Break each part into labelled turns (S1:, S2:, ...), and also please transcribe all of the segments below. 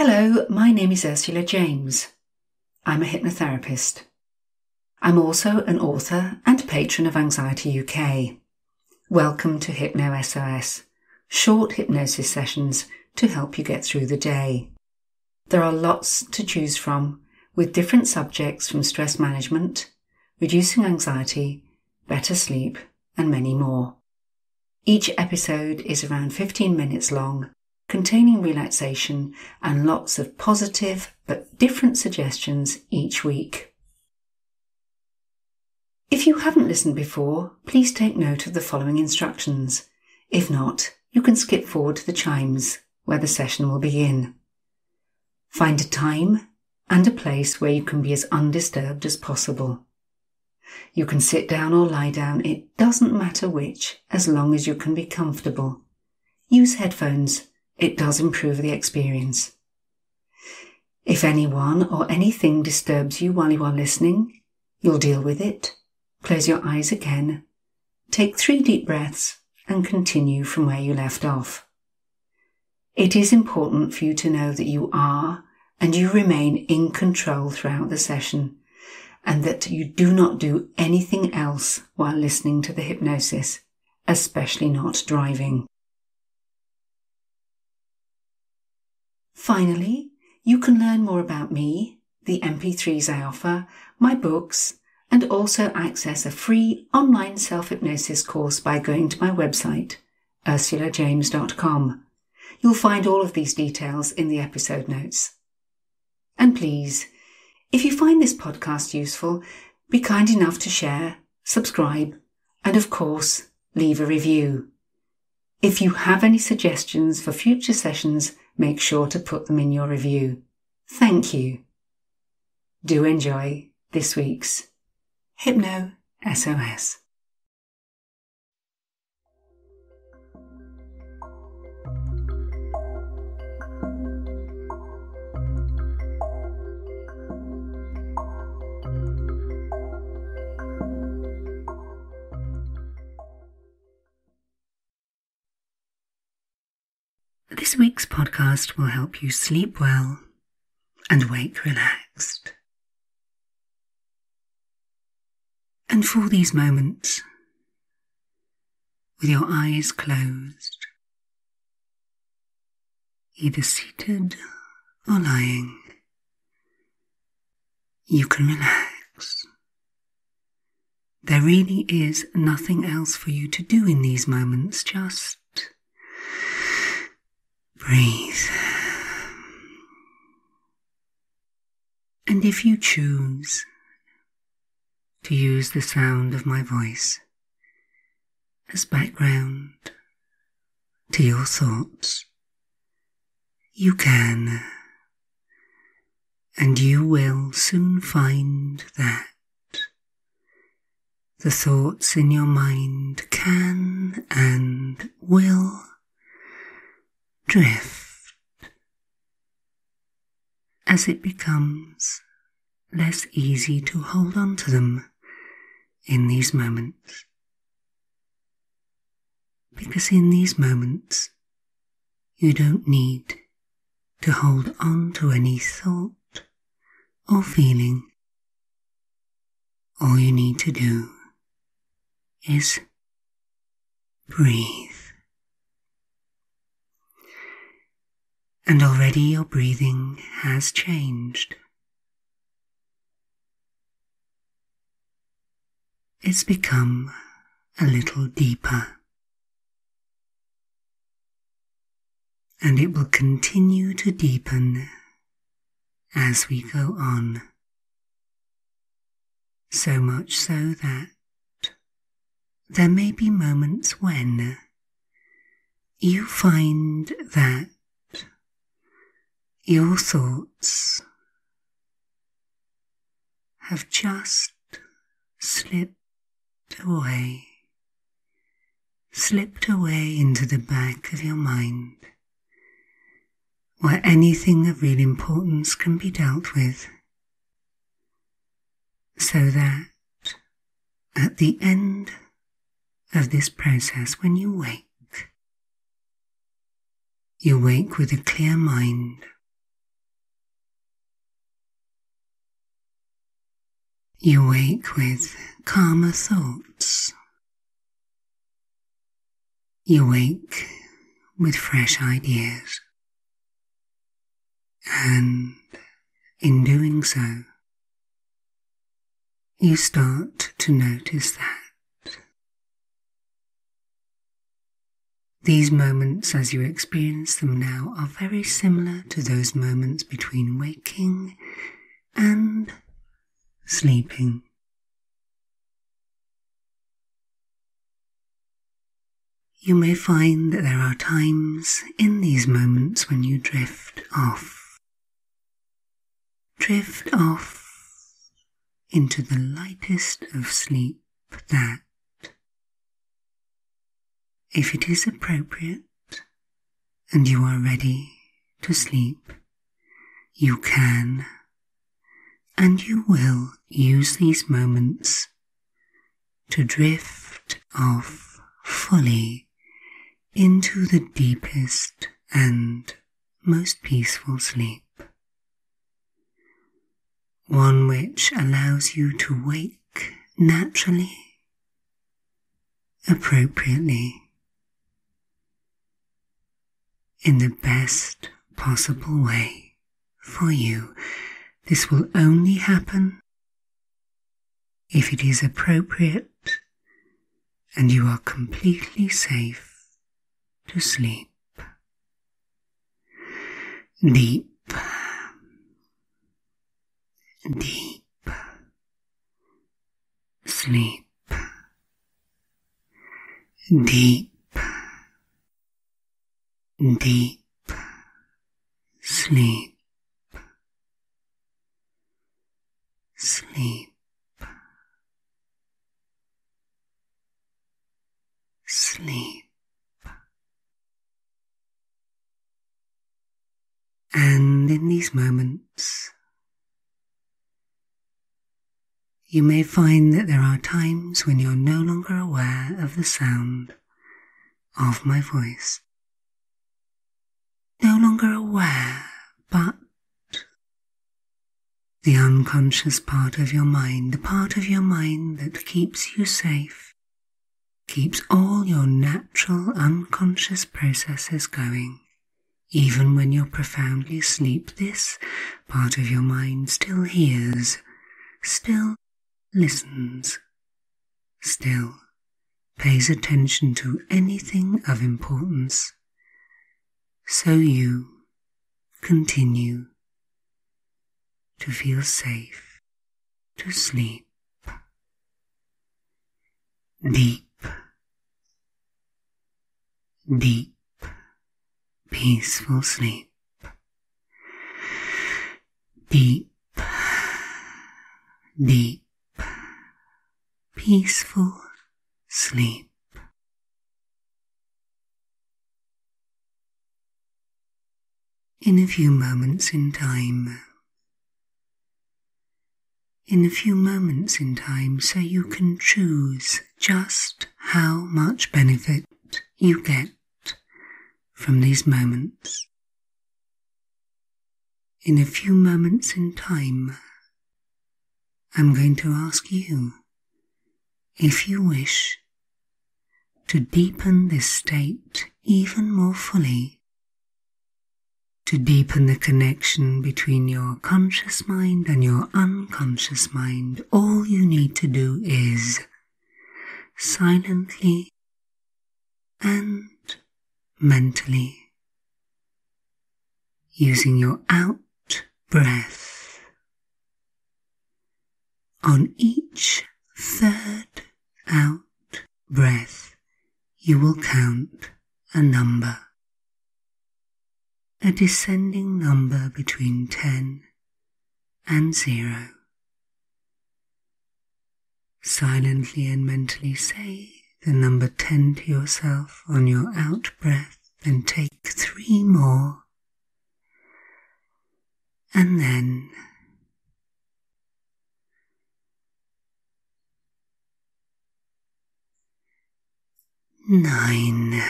S1: Hello, my name is Ursula James. I'm a hypnotherapist. I'm also an author and patron of Anxiety UK. Welcome to Hypno SOS, short hypnosis sessions to help you get through the day. There are lots to choose from with different subjects from stress management, reducing anxiety, better sleep, and many more. Each episode is around 15 minutes long, containing relaxation and lots of positive but different suggestions each week. If you haven't listened before, please take note of the following instructions. If not, you can skip forward to the chimes where the session will begin. Find a time and a place where you can be as undisturbed as possible. You can sit down or lie down, it doesn't matter which, as long as you can be comfortable. Use headphones, it does improve the experience. If anyone or anything disturbs you while you are listening, you'll deal with it. Close your eyes again, take three deep breaths, and continue from where you left off. It is important for you to know that you are and you remain in control throughout the session and that you do not do anything else while listening to the hypnosis, especially not driving. Finally, you can learn more about me, the MP3s I offer, my books, and also access a free online self hypnosis course by going to my website, ursulajames.com. You'll find all of these details in the episode notes. And please, if you find this podcast useful, be kind enough to share, subscribe, and of course, leave a review. If you have any suggestions for future sessions, make sure to put them in your review. Thank you. Do enjoy this week's Hypno SOS. This week's podcast will help you sleep well and wake relaxed. And for these moments, with your eyes closed, either seated or lying, you can relax. There really is nothing else for you to do in these moments, just Breathe. And if you choose to use the sound of my voice as background to your thoughts, you can, and you will soon find that the thoughts in your mind can and will drift as it becomes less easy to hold on to them in these moments. Because in these moments, you don't need to hold on to any thought or feeling. All you need to do is breathe. And already your breathing has changed. It's become a little deeper. And it will continue to deepen as we go on. So much so that there may be moments when you find that your thoughts have just slipped away, slipped away into the back of your mind, where anything of real importance can be dealt with, so that at the end of this process, when you wake, you wake with a clear mind
S2: You wake with calmer thoughts. You wake with fresh ideas. And in doing so, you start to notice that These moments, as you experience them now, are very similar to those moments between waking and sleeping. You may find that there are times in these moments when you drift off. Drift off into the lightest of sleep that if it is appropriate and you are ready to sleep, you can and you will use these moments to drift off fully into the deepest and most peaceful sleep. One which allows you to wake naturally, appropriately, in the best possible way for you. This will only happen if it is appropriate and you are completely safe to sleep. Deep, deep. Sleep. Deep. Deep. Sleep, sleep, sleep. And in these moments, you may find that there are times when you're no longer aware of the sound of my voice no longer aware, but the unconscious part of your mind, the part of your mind that keeps you safe, keeps all your natural unconscious processes going. Even when you're profoundly asleep, this part of your mind still hears, still listens, still pays attention to anything of importance. So you continue to feel safe to sleep deep, deep, peaceful sleep, deep, deep, peaceful sleep. in a few moments in time. In a few moments in time, so you can choose just how much benefit you get from these moments. In a few moments in time, I'm going to ask you if you wish to deepen this state even more fully to deepen the connection between your conscious mind and your unconscious mind, all you need to do is silently and mentally, using your out breath, on each third out breath, you will count a number a descending number between 10 and 0. Silently and mentally say the number 10 to yourself on your out breath, then take three more, and then nine,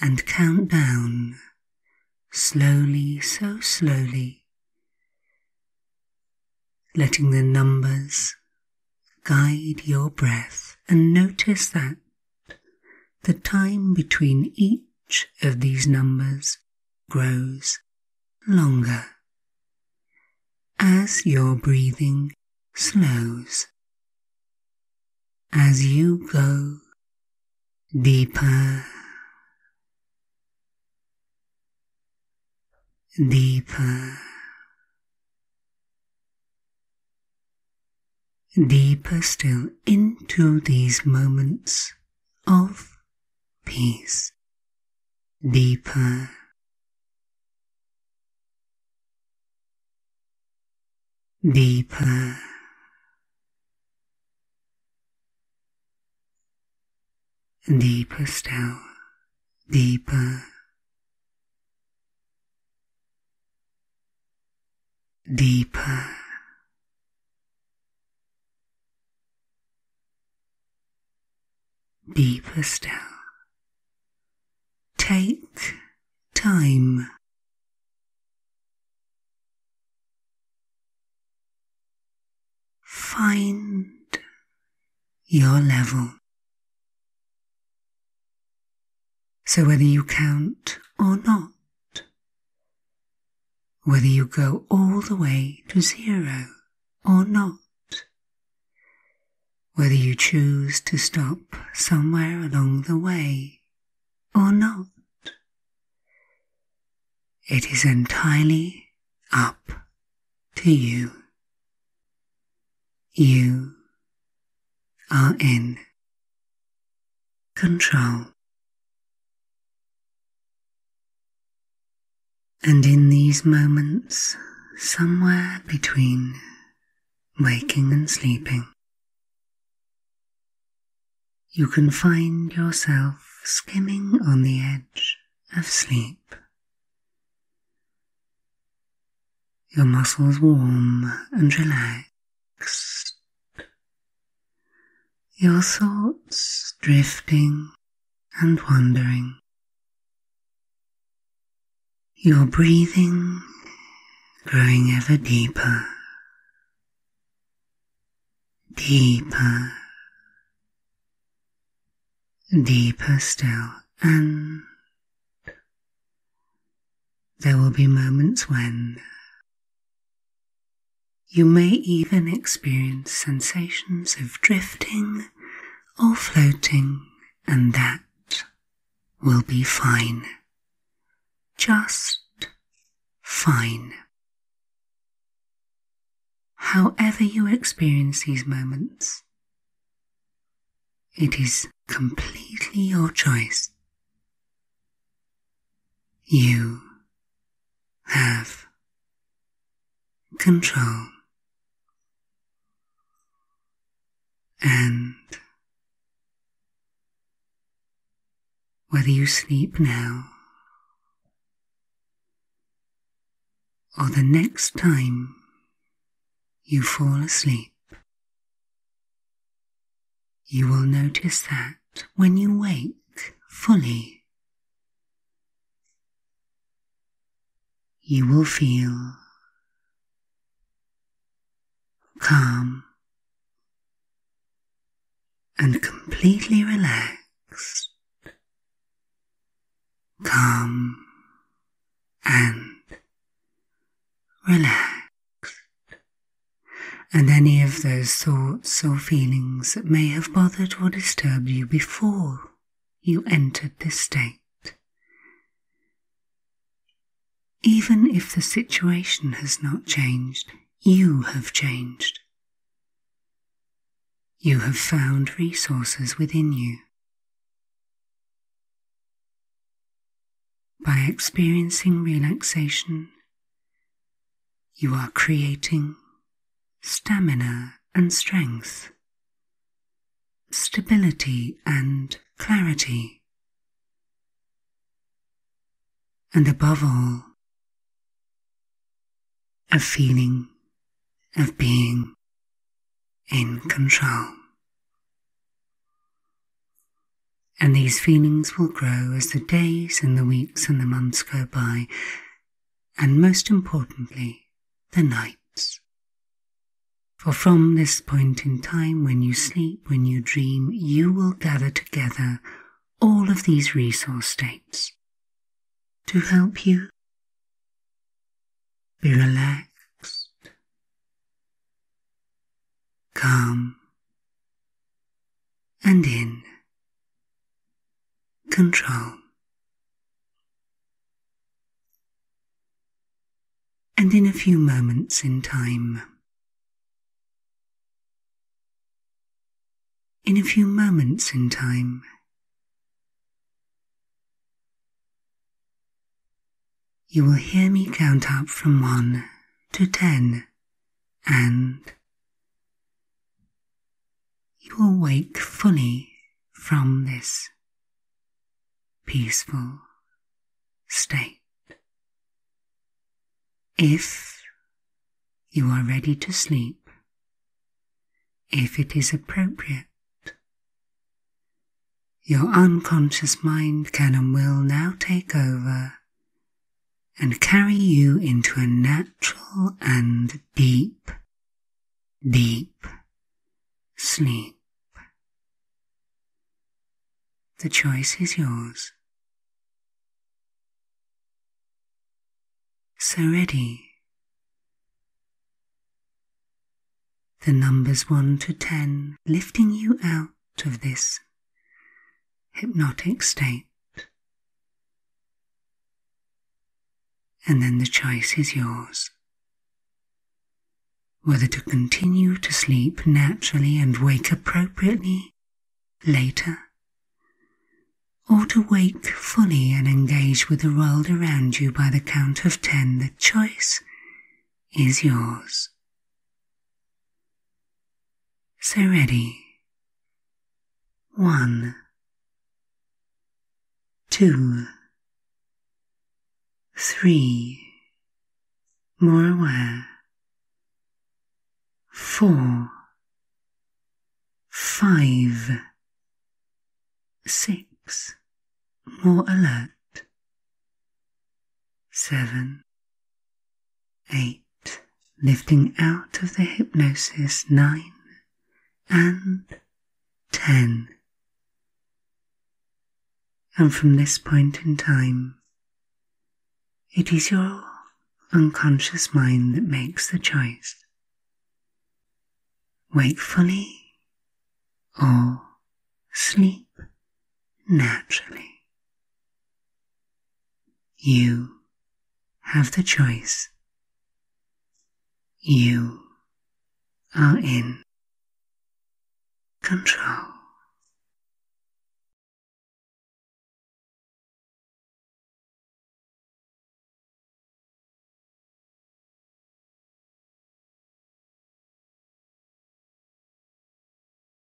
S2: and count down. Slowly, so slowly, letting the numbers guide your breath and notice that the time between each of these numbers grows longer as your breathing slows. As you go deeper, deeper, deeper still into these moments of peace, deeper. Deeper deeper still, deeper, deeper. Deeper still. Take time. Find your level. So whether you count or not, whether you go all the way to zero or not, whether you choose to stop somewhere along the way or not, it is entirely up to you. You are in control. And in these moments, somewhere between waking and sleeping, you can find yourself skimming on the edge of sleep. Your muscles warm and relaxed. Your thoughts drifting and wandering. Your breathing growing ever deeper, deeper, deeper still, and there will be moments when you may even experience sensations of drifting or floating, and that will be fine just fine. However, you experience these moments, it is completely your choice. You have control. And whether you sleep now or the next time you fall asleep, you will notice that when you wake fully, you will feel calm and completely relaxed, calm and relaxed. And any of those thoughts or feelings that may have bothered or disturbed you before you entered this state. Even if the situation has not changed, you have changed. You have found resources within you. By experiencing relaxation you are creating stamina and strength, stability and clarity, and above all, a feeling of being in control. And these feelings will grow as the days and the weeks and the months go by, and most importantly, the nights. For from this point in time, when you sleep, when you dream, you will gather together all of these resource states to help you be relaxed, calm, and in control. And in a few moments in time, in a few moments in time, you will hear me count up from one to ten, and you will wake fully from this peaceful state. If you are ready to sleep, if it is appropriate, your unconscious mind can and will now take over and carry you into a natural and deep, deep sleep. The choice is yours. So ready. The numbers 1 to 10 lifting you out of this hypnotic state. and then the choice is yours. Whether to continue to sleep naturally and wake appropriately later, or to wake fully and engage with the world around you by the count of ten, the choice is yours. So ready. One, two, three, more aware, four, five, six, more alert, seven, eight, lifting out of the hypnosis, nine, and ten. And from this point in time, it is your unconscious mind that makes the choice. Wake fully or sleep naturally. You have the choice. You are in control.